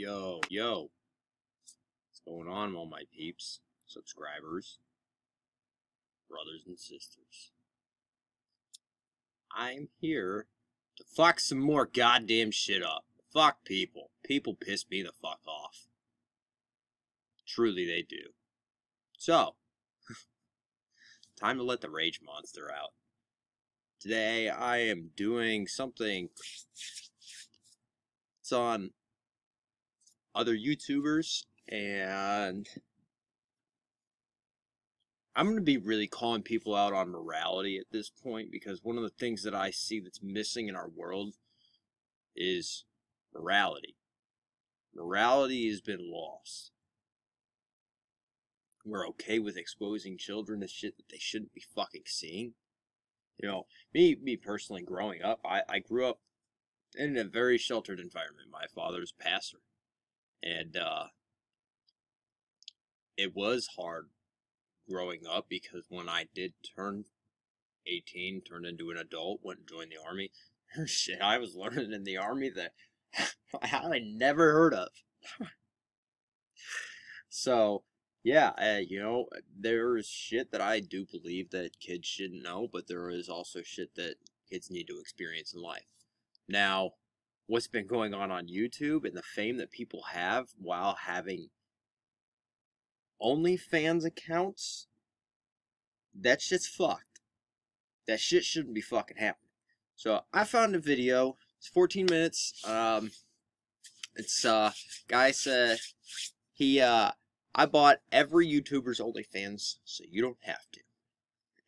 Yo, yo. What's going on, all my peeps, subscribers, brothers and sisters? I'm here to fuck some more goddamn shit up. Fuck people. People piss me the fuck off. Truly they do. So, time to let the rage monster out. Today I am doing something. It's on other YouTubers, and I'm going to be really calling people out on morality at this point because one of the things that I see that's missing in our world is morality. Morality has been lost. We're okay with exposing children to shit that they shouldn't be fucking seeing. You know, me me personally growing up, I, I grew up in a very sheltered environment. My father's pastor and uh, it was hard growing up because when I did turn 18, turned into an adult, went and joined the army, shit, I was learning in the army that I never heard of. so, yeah, uh, you know, there is shit that I do believe that kids shouldn't know, but there is also shit that kids need to experience in life. Now, what's been going on on YouTube and the fame that people have while having OnlyFans accounts, that shit's fucked. That shit shouldn't be fucking happening. So I found a video. It's 14 minutes. Um, it's uh, guy said he uh, I bought every YouTuber's OnlyFans, so you don't have to.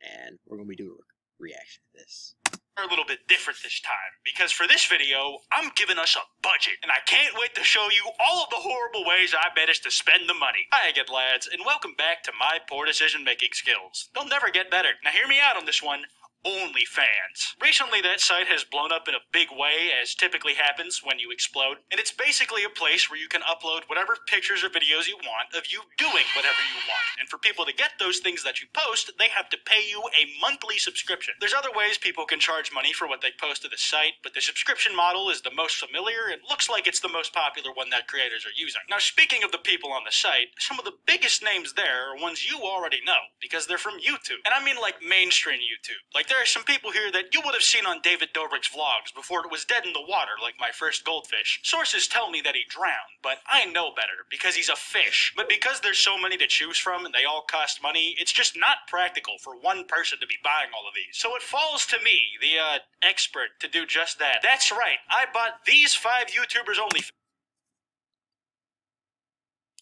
And we're gonna be doing a reaction to this a little bit different this time because for this video, I'm giving us a budget and I can't wait to show you all of the horrible ways I managed to spend the money. Hi again, lads, and welcome back to my poor decision making skills. They'll never get better. Now, hear me out on this one. OnlyFans. Recently, that site has blown up in a big way, as typically happens when you explode, and it's basically a place where you can upload whatever pictures or videos you want of you doing whatever you want. And for people to get those things that you post, they have to pay you a monthly subscription. There's other ways people can charge money for what they post to the site, but the subscription model is the most familiar and looks like it's the most popular one that creators are using. Now, speaking of the people on the site, some of the biggest names there are ones you already know because they're from YouTube. And I mean like mainstream YouTube. Like there are some people here that you would have seen on David Dobrik's vlogs before it was dead in the water like my first goldfish. Sources tell me that he drowned, but I know better because he's a fish. But because there's so many to choose from and they all cost money, it's just not practical for one person to be buying all of these. So it falls to me, the uh, expert, to do just that. That's right, I bought these five YouTubers only.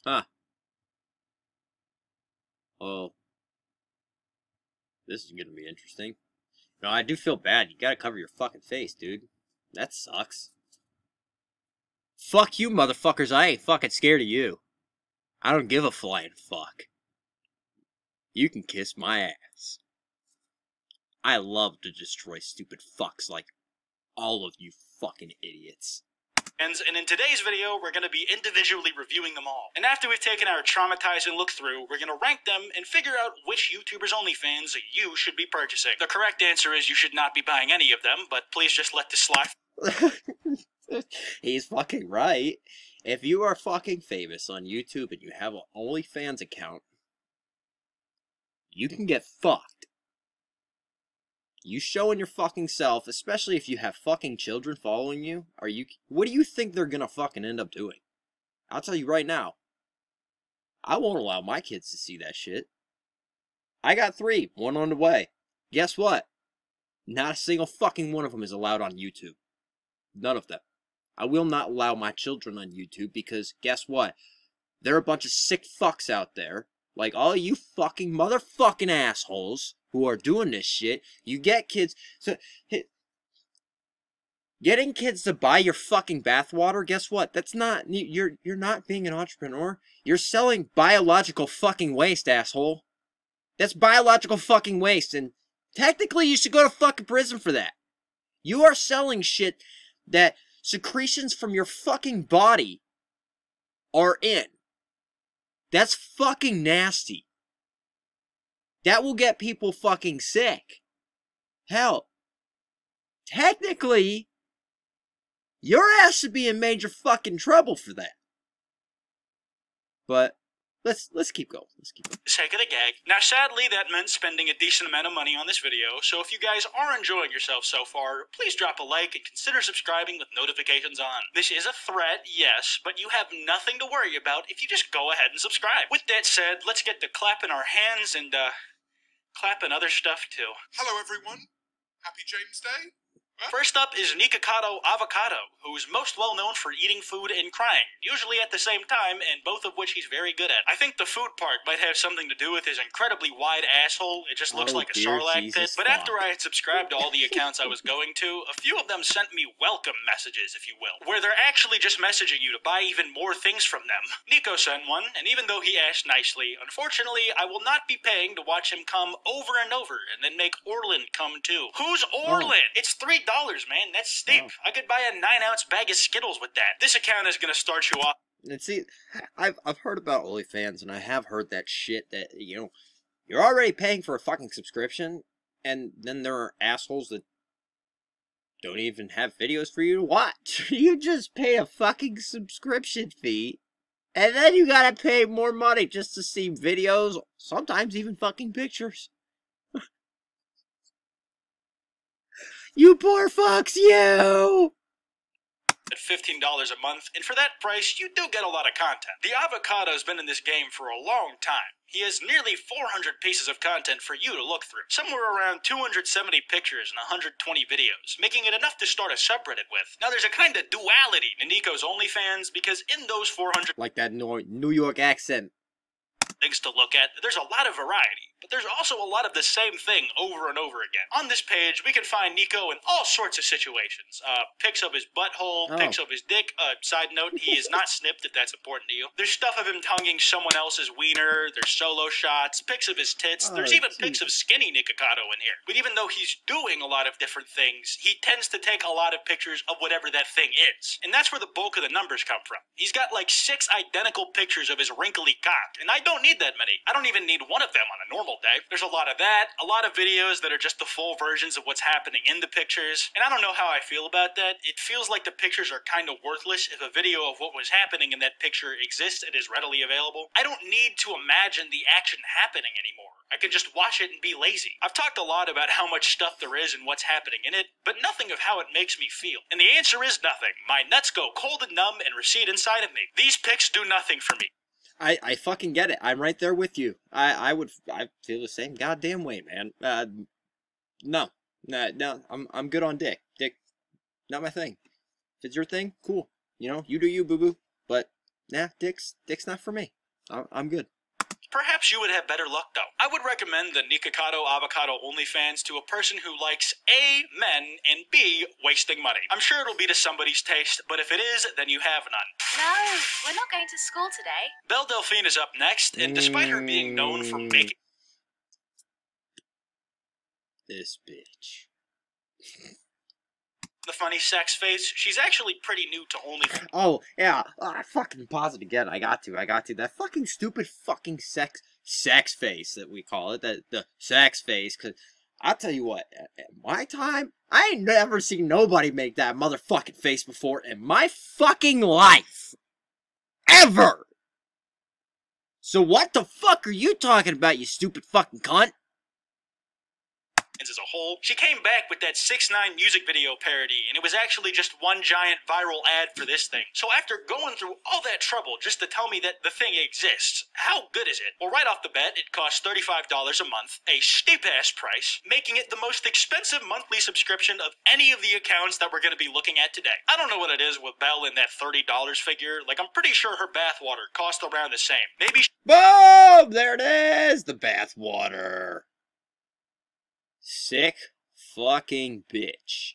Huh. Well, this is going to be interesting. No, I do feel bad. You gotta cover your fucking face, dude. That sucks. Fuck you, motherfuckers. I ain't fucking scared of you. I don't give a flying fuck. You can kiss my ass. I love to destroy stupid fucks like all of you fucking idiots. And in today's video, we're going to be individually reviewing them all. And after we've taken our traumatizing look through, we're going to rank them and figure out which YouTubers OnlyFans you should be purchasing. The correct answer is you should not be buying any of them, but please just let this slide. He's fucking right. If you are fucking famous on YouTube and you have an OnlyFans account, you can get fucked. You showing your fucking self, especially if you have fucking children following you, are you what do you think they're gonna fucking end up doing? I'll tell you right now. I won't allow my kids to see that shit. I got three, one on the way. Guess what? Not a single fucking one of them is allowed on YouTube. None of them. I will not allow my children on YouTube because guess what? There are a bunch of sick fucks out there, like all you fucking motherfucking assholes, who are doing this shit. You get kids. So, getting kids to buy your fucking bathwater. Guess what? That's not you're you're not being an entrepreneur. You're selling biological fucking waste, asshole. That's biological fucking waste, and technically you should go to fucking prison for that. You are selling shit that secretions from your fucking body are in. That's fucking nasty. That will get people fucking sick. Hell, technically, your ass should be in major fucking trouble for that. But let's let's keep going. Let's keep going. sake of the gag. Now, sadly, that meant spending a decent amount of money on this video, so if you guys are enjoying yourself so far, please drop a like and consider subscribing with notifications on. This is a threat, yes, but you have nothing to worry about if you just go ahead and subscribe. With that said, let's get to clapping our hands and, uh, clapping other stuff too. Hello, everyone. Happy James Day. First up is Nikocado Avocado, who's most well known for eating food and crying, usually at the same time, and both of which he's very good at. I think the food part might have something to do with his incredibly wide asshole. It just looks Oh, like a sarlacc pit. Jesus, But fuck. after I had subscribed to all the accounts I was going to, a few of them sent me welcome messages, if you will, where they're actually just messaging you to buy even more things from them. Nico sent one, and even though he asked nicely, unfortunately, I will not be paying to watch him come over and over and then make Orland come too. Who's Orland? It's three man. That's steep. Wow. I could buy a nine ounce bag of Skittles with that. This account is gonna start you off. And see, I've I've heard about OnlyFans, and I have heard that shit that you know, you're already paying for a fucking subscription, and then there are assholes that don't even have videos for you to watch. You just pay a fucking subscription fee, and then you gotta pay more money just to see videos, sometimes even fucking pictures. You poor fucks, you! at $15 a month, and for that price, you do get a lot of content. The Avocado's been in this game for a long time. He has nearly 400 pieces of content for you to look through, somewhere around 270 pictures and 120 videos, making it enough to start a subreddit with. Now, there's a kind of duality to Nico's OnlyFans because in those 400 Like that New York accent. things to look at, there's a lot of variety, but there's also a lot of the same thing over and over again. On this page, we can find Nico in all sorts of situations. Uh, pics of his butthole, Oh. pics of his dick. Uh, side note, he is not snipped if that's important to you. There's stuff of him tonguing someone else's wiener, there's solo shots, pics of his tits, there's Oh, even pics of skinny Nikocado in here. But even though he's doing a lot of different things, he tends to take a lot of pictures of whatever that thing is. And that's where the bulk of the numbers come from. He's got like six identical pictures of his wrinkly cock, and I don't need that many. I don't even need one of them on a normal day. There's a lot of that, a lot of videos that are just the full versions of what's happening in the pictures, and I don't know how I feel about that. It feels like the pictures are kind of worthless if a video of what was happening in that picture exists and is readily available. I don't need to imagine the action happening anymore. I can just watch it and be lazy. I've talked a lot about how much stuff there is and what's happening in it, but nothing of how it makes me feel. And the answer is nothing. My nuts go cold and numb and recede inside of me. These pics do nothing for me. I, I fucking get it. I'm right there with you. I, I would I feel the same goddamn way, man. Uh, no, no, no. I'm I'm good on dick. Dick, not my thing. If it's your thing, cool. You know, you do you, boo boo. But nah, dick's dick's not for me. I, I'm good. Perhaps you would have better luck though. I would recommend the Nikocado Avocado OnlyFans to a person who likes A, men, and B, wasting money. I'm sure it'll be to somebody's taste, but if it is, then you have none. No, we're not going to school today. Belle Delphine is up next, and despite her being known for Mm. making This bitch. the funny sex face, she's actually pretty new to OnlyFans. Oh yeah, oh, I fucking pause it again. I got to. I got to. That fucking stupid fucking sex sex face that we call it. That the sex face. Cause I'll tell you what. At, at my time, I ain't never seen nobody make that motherfucking face before in my fucking life. Ever. So what the fuck are you talking about, you stupid fucking cunt? As a whole. She came back with that 6 9 music video parody, and it was actually just one giant viral ad for this thing. So after going through all that trouble just to tell me that the thing exists, how good is it? Well, right off the bat, it costs $35 a month, a steep ass price, making it the most expensive monthly subscription of any of the accounts that we're going to be looking at today. I don't know what it is with Belle and that $30 figure. Like, I'm pretty sure her bathwater cost around the same. Maybe Boom! There it is! The bathwater. Sick fucking bitch.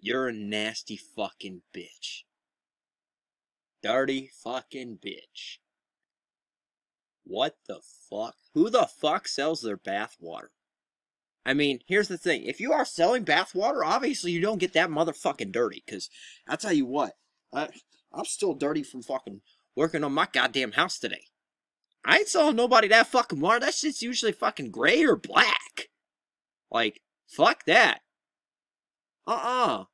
You're a nasty fucking bitch. Dirty fucking bitch. What the fuck? Who the fuck sells their bathwater? I mean, here's the thing. If you are selling bathwater, obviously you don't get that motherfucking dirty. Because I'll tell you what, I, I'm still dirty from fucking working on my goddamn house today. I ain't selling nobody that fucking water. That shit's usually fucking gray or black. Like, fuck that. Uh-uh.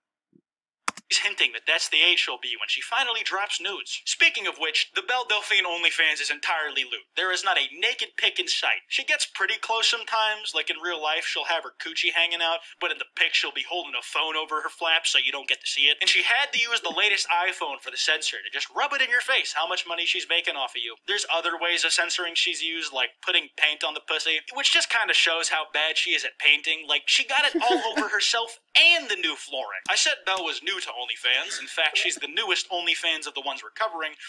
He's hinting that that's the age she'll be when she finally drops nudes. Speaking of which, the Belle Delphine OnlyFans is entirely lewd. There is not a naked pic in sight. She gets pretty close sometimes, like in real life, she'll have her coochie hanging out, but in the pic, she'll be holding a phone over her flap so you don't get to see it. And she had to use the latest iPhone for the censor to just rub it in your face how much money she's making off of you. There's other ways of censoring she's used, like putting paint on the pussy, which just kind of shows how bad she is at painting. Like, she got it all over herself and the new flooring. I said Belle was new to OnlyFans. In fact, she's the newest OnlyFans of the ones we're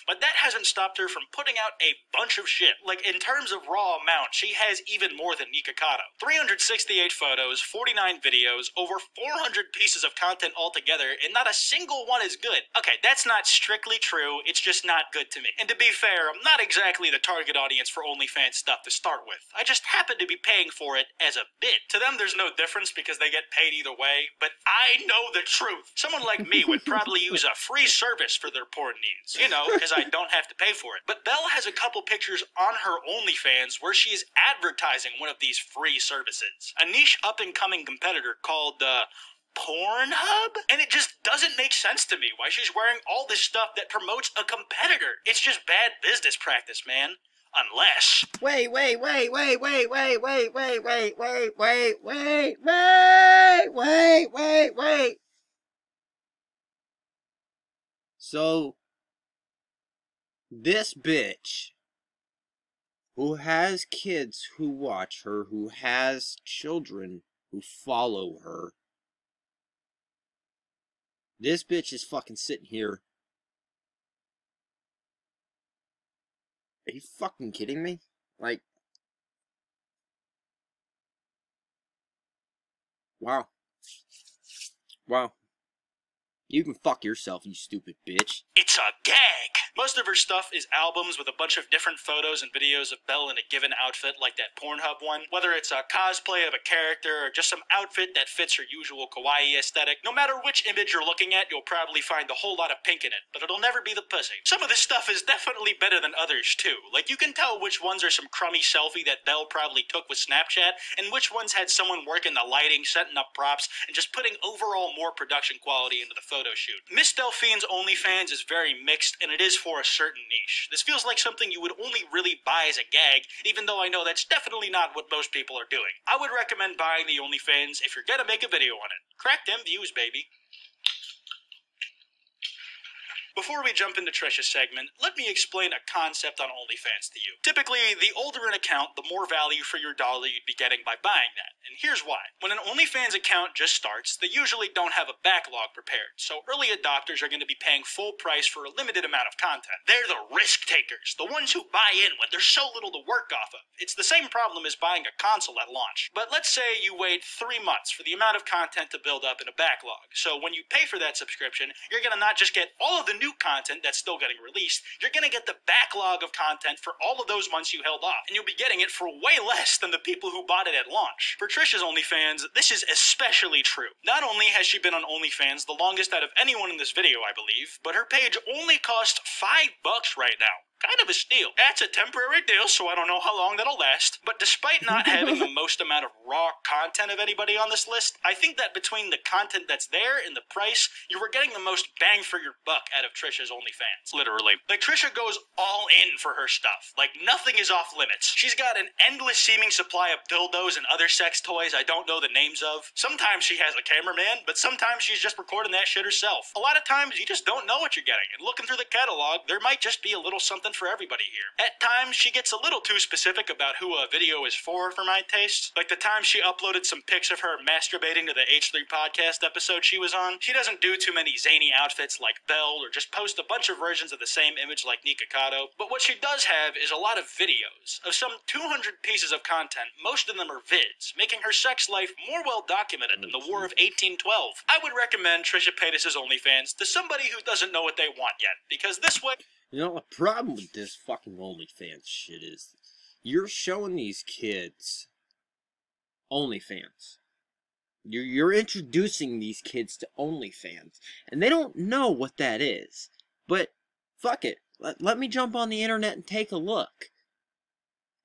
but that hasn't stopped her from putting out a bunch of shit. Like, in terms of raw amount, she has even more than Nikocado. 368 photos, 49 videos, over 400 pieces of content altogether, and not a single one is good. Okay, that's not strictly true, it's just not good to me. And to be fair, I'm not exactly the target audience for OnlyFans stuff to start with. I just happen to be paying for it as a bit. To them, there's no difference because they get paid either way, but I know the truth. Someone like me would probably use a free service for their porn needs, you know, because I don't have to pay for it. But Belle has a couple pictures on her OnlyFans where she is advertising one of these free services. A niche up and coming competitor called, uh, Pornhub? And it just doesn't make sense to me why she's wearing all this stuff that promotes a competitor. It's just bad business practice, man. Unless. Wait, wait, wait, wait, wait, wait, wait, wait, wait, wait, wait, wait, wait, wait, wait, wait. So, this bitch who has kids who watch her, who has children who follow her, this bitch is fucking sitting here. Are you fucking kidding me? Like, wow. Wow. You can fuck yourself, you stupid bitch. It's a gag! Most of her stuff is albums with a bunch of different photos and videos of Belle in a given outfit, like that Pornhub one. Whether it's a cosplay of a character or just some outfit that fits her usual kawaii aesthetic, no matter which image you're looking at, you'll probably find a whole lot of pink in it, but it'll never be the pussy. Some of this stuff is definitely better than others, too. Like, you can tell which ones are some crummy selfie that Belle probably took with Snapchat, and which ones had someone working the lighting, setting up props, and just putting overall more production quality into the photo shoot. Miss Delphine's OnlyFans is very mixed, and it is for a certain niche. This feels like something you would only really buy as a gag, even though I know that's definitely not what most people are doing. I would recommend buying the OnlyFans if you're gonna make a video on it. Crack them views, baby. Before we jump into Trisha's segment, let me explain a concept on OnlyFans to you. Typically, the older an account, the more value for your dollar you'd be getting by buying that. And here's why. When an OnlyFans account just starts, they usually don't have a backlog prepared, so early adopters are going to be paying full price for a limited amount of content. They're the risk takers, the ones who buy in when there's so little to work off of. It's the same problem as buying a console at launch. But let's say you wait three months for the amount of content to build up in a backlog. So when you pay for that subscription, you're going to not just get all of the new content that's still getting released, you're going to get the backlog of content for all of those months you held off. And you'll be getting it for way less than the people who bought it at launch. For Trisha's OnlyFans, this is especially true. Not only has she been on OnlyFans the longest out of anyone in this video, I believe, but her page only costs five bucks right now. Kind of a steal. That's a temporary deal, so I don't know how long that'll last. But despite not having the most amount of raw content of anybody on this list, I think that between the content that's there and the price, you were getting the most bang for your buck out of Trisha's OnlyFans. Literally. Like, Trisha goes all in for her stuff. Like, nothing is off limits. She's got an endless seeming supply of dildos and other sex toys I don't know the names of. Sometimes she has a cameraman, but sometimes she's just recording that shit herself. A lot of times you just don't know what you're getting, and looking through the catalog, there might just be a little something for everybody here. At times, she gets a little too specific about who a video is for for my taste. Like the time she uploaded some pics of her masturbating to the H3 podcast episode she was on. She doesn't do too many zany outfits like Belle or just post a bunch of versions of the same image like Nikocado, But what she does have is a lot of videos of some 200 pieces of content. Most of them are vids, making her sex life more well documented than the War of 1812. I would recommend Trisha Paytas's OnlyFans to somebody who doesn't know what they want yet, because this way You know, the problem with this fucking OnlyFans shit is you're showing these kids OnlyFans. You're, you're introducing these kids to OnlyFans, and they don't know what that is. But fuck it. Let, let me jump on the internet and take a look.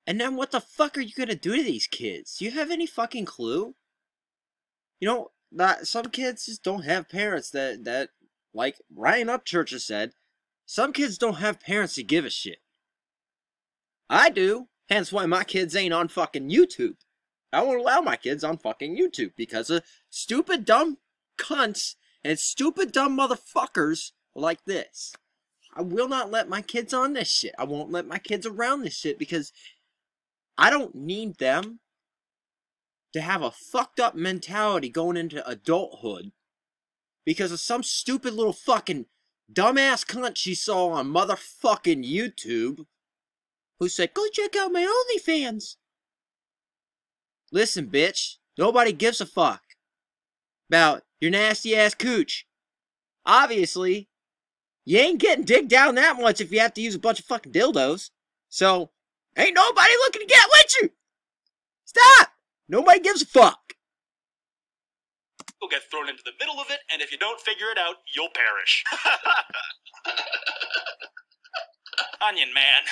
And then what the fuck are you gonna do to these kids? Do you have any fucking clue? You know, that some kids just don't have parents that that like Ryan Upchurch has said, some kids don't have parents to give a shit. I do, hence why my kids ain't on fucking YouTube. I won't allow my kids on fucking YouTube because of stupid dumb cunts and stupid dumb motherfuckers like this. I will not let my kids on this shit. I won't let my kids around this shit because I don't need them to have a fucked up mentality going into adulthood because of some stupid little fucking dumbass cunt she saw on motherfucking YouTube who said, Go check out my OnlyFans. Listen, bitch, nobody gives a fuck about your nasty ass cooch. Obviously, you ain't getting digged down that much if you have to use a bunch of fucking dildos. So, ain't nobody looking to get with you. Stop! Nobody gives a fuck. You'll get thrown into the middle of it, and if you don't figure it out, you'll perish. Onion Man.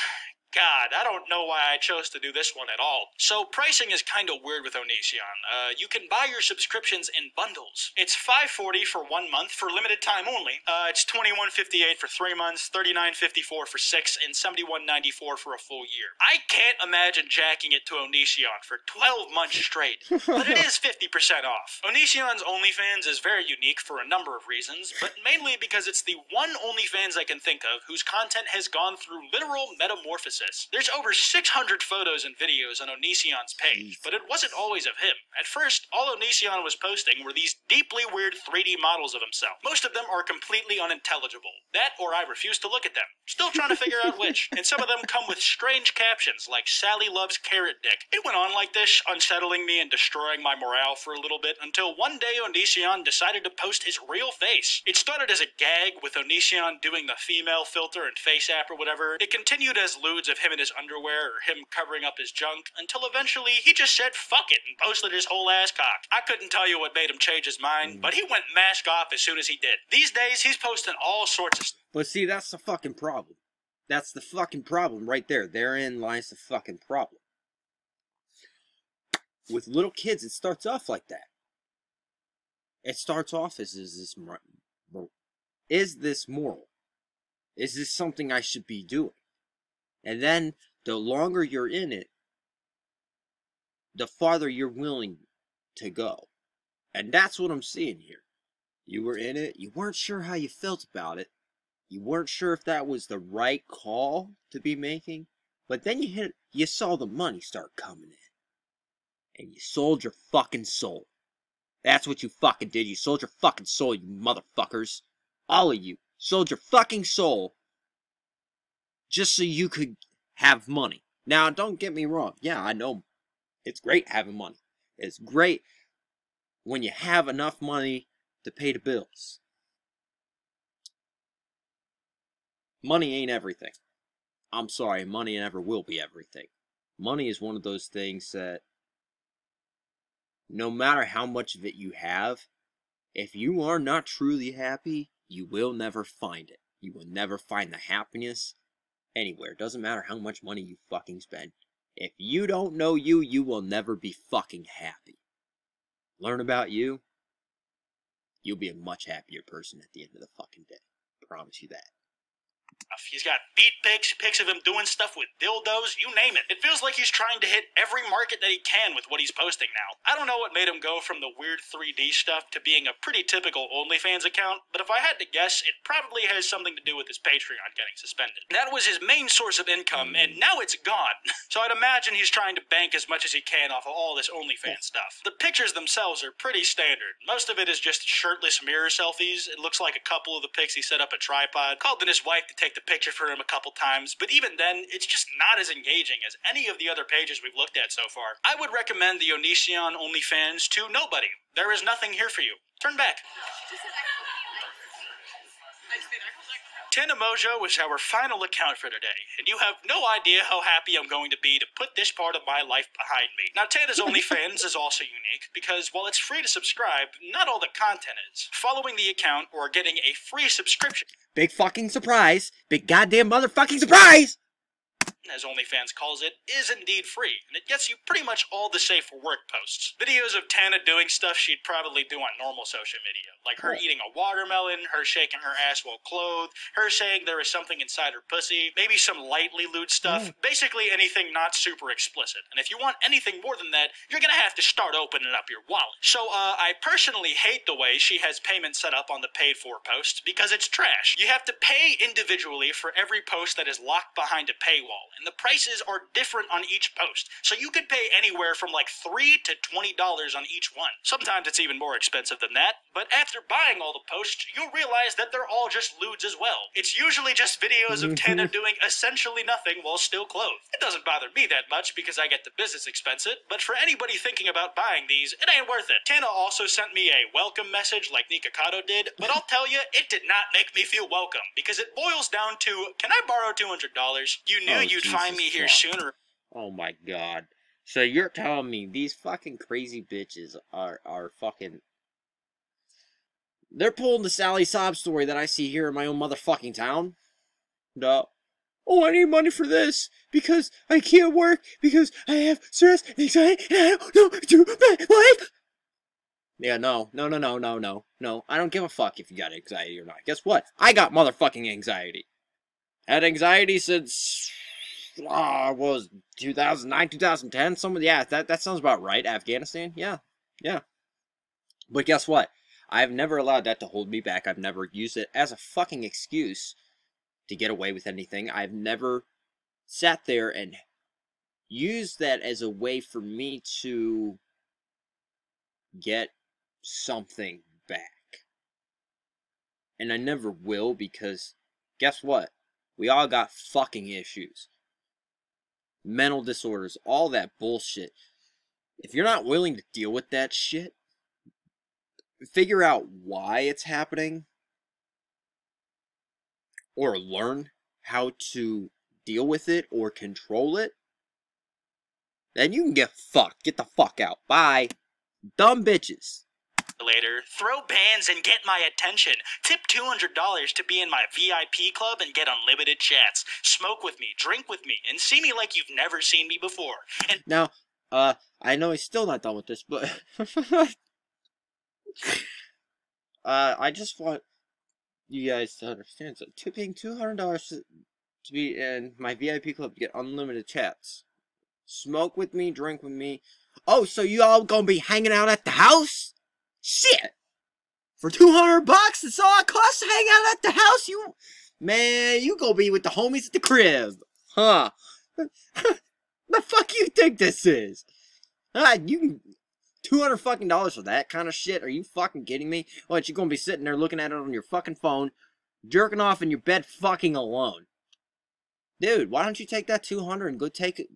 God, I don't know why I chose to do this one at all. So, pricing is kind of weird with Onision. Uh, you can buy your subscriptions in bundles. It's $5.40 for one month for limited time only. Uh, it's $21.58 for three months, $39.54 for six, and $71.94 for a full year. I can't imagine jacking it to Onision for 12 months straight, but it is 50% off. Onision's OnlyFans is very unique for a number of reasons, but mainly because it's the one OnlyFans I can think of whose content has gone through literal metamorphosis. There's over 600 photos and videos on Onision's page, but it wasn't always of him. At first, all Onision was posting were these deeply weird 3D models of himself. Most of them are completely unintelligible. That or I refuse to look at them. Still trying to figure out which. And some of them come with strange captions like Sally loves carrot dick. It went on like this, unsettling me and destroying my morale for a little bit until one day Onision decided to post his real face. It started as a gag with Onision doing the female filter and face app or whatever. It continued as lewds of him in his underwear or him covering up his junk until eventually he just said fuck it and posted his whole ass cock. I couldn't tell you what made him change his mind, mm. but he went mask off as soon as he did. These days he's posting all sorts of But see, that's the fucking problem. That's the fucking problem right there. Therein lies the fucking problem. With little kids, it starts off like that. It starts off as is this mor- mor- is this moral? Is this something I should be doing? And then the longer you're in it, the farther you're willing to go. And that's what I'm seeing here. You were in it, you weren't sure how you felt about it, you weren't sure if that was the right call to be making, but then you hit you saw the money start coming in. And you sold your fucking soul. That's what you fucking did. You sold your fucking soul, you motherfuckers. All of you sold your fucking soul just so you could have money. Now, don't get me wrong. Yeah, I know it's great having money. It's great when you have enough money to pay the bills. Money ain't everything. I'm sorry, money never will be everything. Money is one of those things that no matter how much of it you have, if you are not truly happy, you will never find it. You will never find the happiness anywhere. Doesn't matter how much money you fucking spend. If you don't know you, you will never be fucking happy. Learn about you, you'll be a much happier person at the end of the fucking day. I Promise you that. He's got feet pics, pics of him doing stuff with dildos, you name it. It feels like he's trying to hit every market that he can with what he's posting now. I don't know what made him go from the weird 3D stuff to being a pretty typical OnlyFans account, but if I had to guess, it probably has something to do with his Patreon getting suspended. That was his main source of income, and hmm. now it's gone. So I'd imagine he's trying to bank as much as he can off of all this OnlyFans stuff. The pictures themselves are pretty standard. Most of it is just shirtless mirror selfies. It looks like a couple of the pics he set up a tripod. Called in his wife to take the picture for him a couple times, but even then, it's just not as engaging as any of the other pages we've looked at so far. I would recommend the Onision OnlyFans to nobody. There is nothing here for you. Turn back. Tana Mongeau was our final account for today, and you have no idea how happy I'm going to be to put this part of my life behind me. Now, Tana's OnlyFans is also unique because while it's free to subscribe, not all the content is. Following the account or getting a free subscription Big fucking surprise. Big goddamn motherfucking surprise. As OnlyFans calls it, is indeed free, and it gets you pretty much all the safe for work posts. Videos of Tana doing stuff she'd probably do on normal social media, like her eating a watermelon, her shaking her ass while clothed, her saying there is something inside her pussy, maybe some lightly lewd stuff, Oh. basically anything not super explicit. And if you want anything more than that, you're gonna have to start opening up your wallet. So, uh, I personally hate the way she has payment set up on the paid for posts because it's trash. You have to pay individually for every post that is locked behind a paywall, and the prices are different on each post. So you could pay anywhere from like three to twenty dollars on each one. Sometimes it's even more expensive than that. But after buying all the posts, you'll realize that they're all just lewds as well. It's usually just videos of Tana mhm. doing essentially nothing while still clothed. It doesn't bother me that much because I get the business expense it, but for anybody thinking about buying these, it ain't worth it. Tana also sent me a welcome message like Nikocado did, but I'll tell you, it did not make me feel welcome because it boils down to can I borrow $200? You knew Oh, you'd find me Jesus here fuck. sooner Oh my god. So you're telling me these fucking crazy bitches are are fucking They're pulling the Sally Sob story that I see here in my own motherfucking town? No. Oh, I need money for this because I can't work because I have stress and anxiety and I don't know what to do my life. Yeah, no, no, no, no, no, no, no. I don't give a fuck if you got anxiety or not. Guess what? I got motherfucking anxiety. Had anxiety since Ah, what was 2009, 2010, some yeah, that that sounds about right. Afghanistan, yeah, yeah. But guess what? I've never allowed that to hold me back. I've never used it as a fucking excuse to get away with anything. I've never sat there and used that as a way for me to get something back. And I never will because guess what? We all got fucking issues. Mental disorders, all that bullshit. If you're not willing to deal with that shit, figure out why it's happening, or learn how to deal with it or control it, then you can get fucked. Get the fuck out. Bye. Dumb bitches. Later, throw bands and get my attention. Tip $200 to be in my VIP club and get unlimited chats. Smoke with me, drink with me, and see me like you've never seen me before. And Now, uh, I know he's still not done with this, but uh, I just want you guys to understand. So, tipping two hundred dollars to, to be in my VIP club to get unlimited chats, smoke with me, drink with me. Oh, so you all gonna be hanging out at the house? Shit! For two hundred bucks, that's all it costs to hang out at the house. You, man, you gonna be with the homies at the crib, huh? the fuck you think this is? Ah, you can two hundred fucking dollars for that kind of shit? Are you fucking kidding me? What you gonna be sitting there looking at it on your fucking phone, jerking off in your bed, fucking alone? Dude, why don't you take that two hundred and go take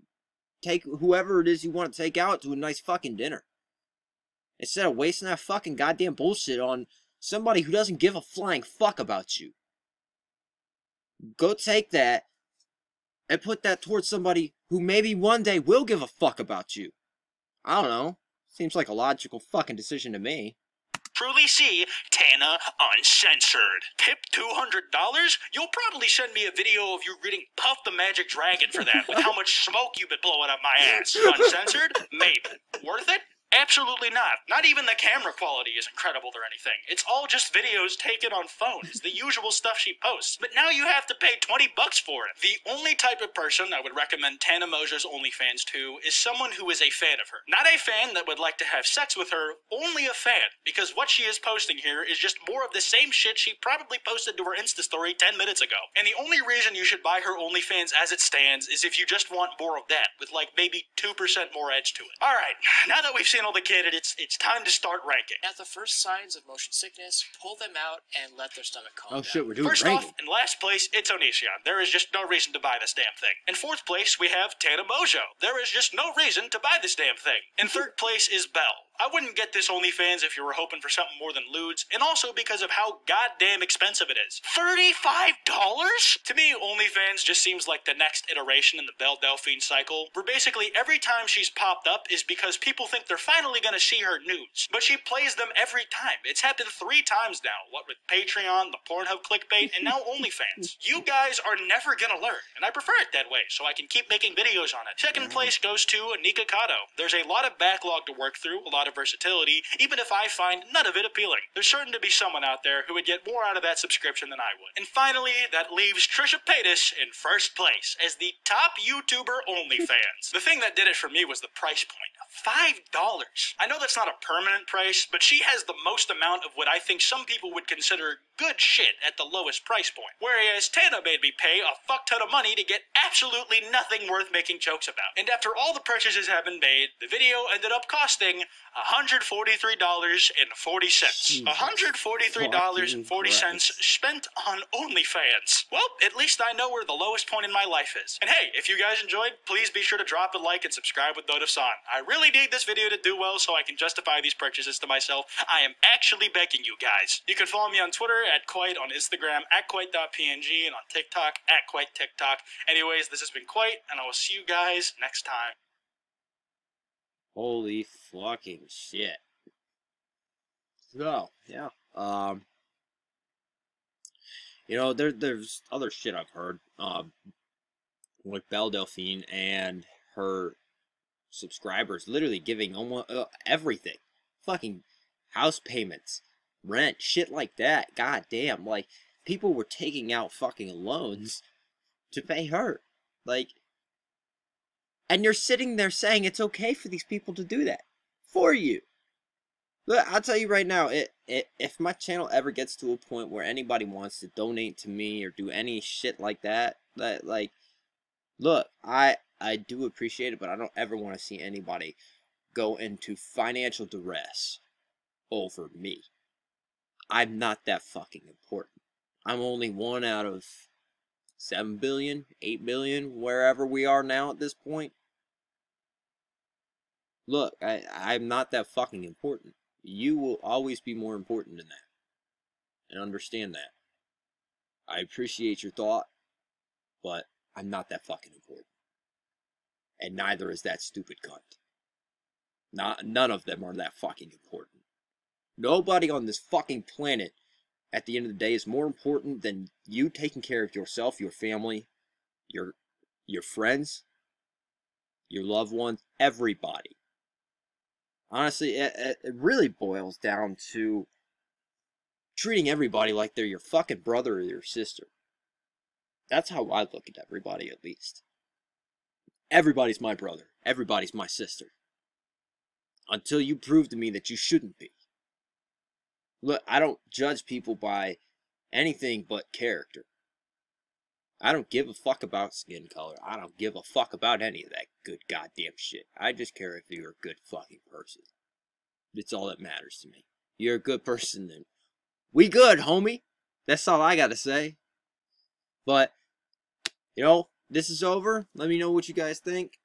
take whoever it is you want to take out to a nice fucking dinner instead of wasting that fucking goddamn bullshit on somebody who doesn't give a flying fuck about you. Go take that and put that towards somebody who maybe one day will give a fuck about you. I don't know. Seems like a logical fucking decision to me. truly see Tana Uncensored. Tip $200? You'll probably send me a video of you reading Puff the Magic Dragon for that, with how much smoke you've been blowing up my ass. Uncensored? Maybe. Worth it? Absolutely not. Not even the camera quality is incredible or anything. It's all just videos taken on phones, the usual stuff she posts. But now you have to pay 20 bucks for it. The only type of person I would recommend Tana Mongeau's OnlyFans to is someone who is a fan of her. Not a fan that would like to have sex with her, only a fan. Because what she is posting here is just more of the same shit she probably posted to her Insta story 10 minutes ago. And the only reason you should buy her OnlyFans as it stands is if you just want more of that, with like maybe 2% more edge to it. Alright, now that we've seen all the kid, it's it's time to start ranking. At the first signs of motion sickness, pull them out and let their stomach calm Oh down. shit, we're doing First ranking. off, in last place, it's Onision. There is just no reason to buy this damn thing. In fourth place, we have Tana Mongeau. There is just no reason to buy this damn thing. In third place is Belle. I wouldn't get this OnlyFans if you were hoping for something more than lewds, and also because of how goddamn expensive it is. $35? To me, OnlyFans just seems like the next iteration in the Belle Delphine cycle, where basically every time she's popped up is because people think they're finally gonna see her nudes. But she plays them every time. It's happened three times now, what with Patreon, the Pornhub clickbait, and now OnlyFans. You guys are never gonna learn, and I prefer it that way, so I can keep making videos on it. Second place goes to Nikocado. There's a lot of backlog to work through, a lot of versatility, even if I find none of it appealing. There's certain to be someone out there who would get more out of that subscription than I would. And finally, that leaves Trisha Paytas in first place as the top YouTuber OnlyFans. the thing that did it for me was the price point. Five dollars. I know that's not a permanent price, but she has the most amount of what I think some people would consider good shit at the lowest price point. Whereas Tana made me pay a fuck ton of money to get absolutely nothing worth making jokes about. And after all the purchases have been made, the video ended up costing $143.40. $143.40 spent on OnlyFans. Well, at least I know where the lowest point in my life is. And hey, if you guys enjoyed, please be sure to drop a like and subscribe with notifs on. I really need this video to do well so I can justify these purchases to myself. I am actually begging you guys. You can follow me on Twitter at Quite, on Instagram at Quite.png, and on TikTok at Quite TikTok. Anyways, this has been Quite, and I will see you guys next time. Holy fucking shit. So, yeah. Um You know, there there's other shit I've heard. Um with Belle Delphine and her subscribers literally giving almost uh, everything. Fucking house payments, rent, shit like that. God damn, like people were taking out fucking loans to pay her. Like and you're sitting there saying it's okay for these people to do that for you. Look, I'll tell you right now, it, it if my channel ever gets to a point where anybody wants to donate to me or do any shit like that, that like look, I I do appreciate it, but I don't ever want to see anybody go into financial duress over me. I'm not that fucking important. I'm only one out of 7 billion, 8 billion, wherever we are now at this point. Look, I, I'm not that fucking important. You will always be more important than that. And understand that. I appreciate your thought, but I'm not that fucking important. And neither is that stupid cunt. Not, none of them are that fucking important. Nobody on this fucking planet at the end of the day is more important than you taking care of yourself, your family, your your friends, your loved ones, everybody. Honestly, it, it really boils down to treating everybody like they're your fucking brother or your sister. That's how I look at everybody, at least. Everybody's my brother. Everybody's my sister. Until you prove to me that you shouldn't be. Look, I don't judge people by anything but character. I don't give a fuck about skin color. I don't give a fuck about any of that good goddamn shit. I just care if you're a good fucking person. It's all that matters to me. You're a good person, then we good, homie. That's all I gotta say. But, you know, this is over. Let me know what you guys think.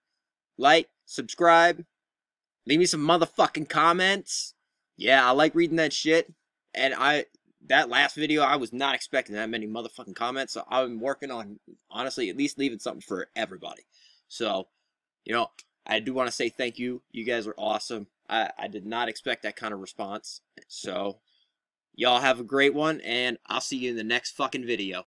Like, subscribe, leave me some motherfucking comments. Yeah, I like reading that shit. And I, that last video, I was not expecting that many motherfucking comments. So I'm working on, honestly, at least leaving something for everybody. So, you know, I do want to say thank you. You guys are awesome. I, I did not expect that kind of response. So, y'all have a great one, and I'll see you in the next fucking video.